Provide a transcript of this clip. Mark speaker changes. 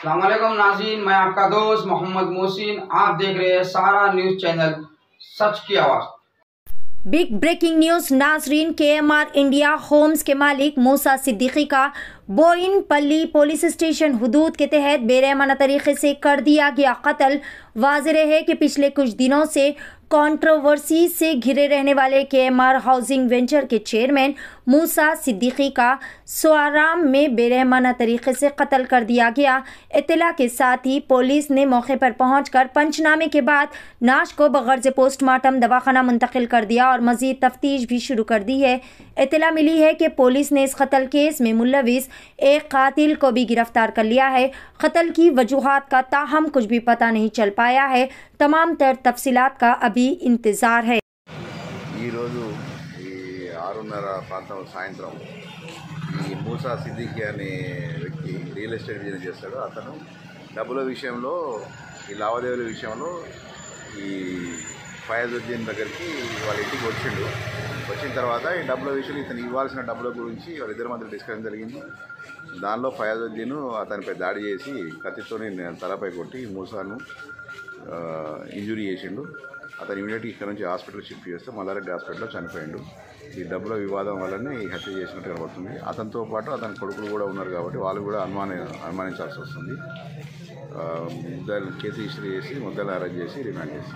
Speaker 1: सलामकुम नाजीन, मैं आपका दोस्त मोहम्मद मोहसिन, आप देख रहे हैं सारा न्यूज़ चैनल सच की आवाज़।
Speaker 2: बिग ब्रेकिंग न्यूज़ नाजरीन के एम आर इंडिया होम्स के मालिक मूसा सिद्दीकी का बोइन पल्ली पुलिस स्टेशन हदूद के तहत बेरहमाना तरीके से कर दिया गया कत्ल। वाजह है कि पिछले कुछ दिनों से कंट्रोवर्सी से घिरे रहने वाले के एम आर हाउसिंग वेंचर के चेयरमैन मूसा सिद्दीकी का सोआराम में बेरहमाना तरीके से कत्ल कर दिया गया। इतला के साथ ही पुलिस ने मौके पर पहुंचकर पंचनामे के बाद नाश को बगैर से पोस्टमार्टम दवाखाना मुंतकिल कर दिया और मजीद तफ्तीश भी शुरू कर दी है। इतला मिली है कि पुलिस ने इस कत्ल केस में मुलविस एक कातिल को भी गिरफ्तार कर लिया है कत्ल की वजूहत का ताहम कुछ भी पता नहीं चल पाया है तमाम तर तफसीलात का अभी इंतज़ार है
Speaker 3: ఈరోజు ఈ ఆరున్నర ప్రాంతం సాయంత్రం ఈ మూసా సిద్దికి అనే వ్యక్తి రియల్ ఎస్టేట్ బిజినెస్ చేస్తాడు అతను డబ్బుల విషయంలో ఈ లావాదేవీల విషయంలో ఈ ఫయాజుద్దీన్ దగ్గరికి వాళ్ళ ఇంటికి వచ్చిండు వచ్చిన తర్వాత ఈ డబ్బుల విషయంలో ఇతను ఇవ్వాల్సిన డబ్బుల గురించి వాళ్ళిద్దరి మధ్య డిస్కషన్ జరిగింది. దానిలో ఫయాజుద్దీన్ అతనిపై దాడి చేసి కత్తితోని తలపై కొట్టి మూసాను ఇంజురీ చేసిండు. అతను ఇమీడియట్గా ఇక్కడ నుంచి హాస్పిటల్ షిఫ్ట్ చేస్తే మల్లారెడ్డి హాస్పిటల్లో చనిపోయిండు. ఈ డబ్బుల వివాదం వల్లనే ఈ హత్య చేసినట్టు కనబడుతుంది. అతనితో పాటు అతని కొడుకులు కూడా ఉన్నారు కాబట్టి వాళ్ళు కూడా అనుమాని అనుమానించాల్సి వస్తుంది. ముద్దాయిలు కేసు రిజిస్టర్ చేసి ముద్దాయిలు అరెస్ట్ చేసి రిమాండ్ చేసి.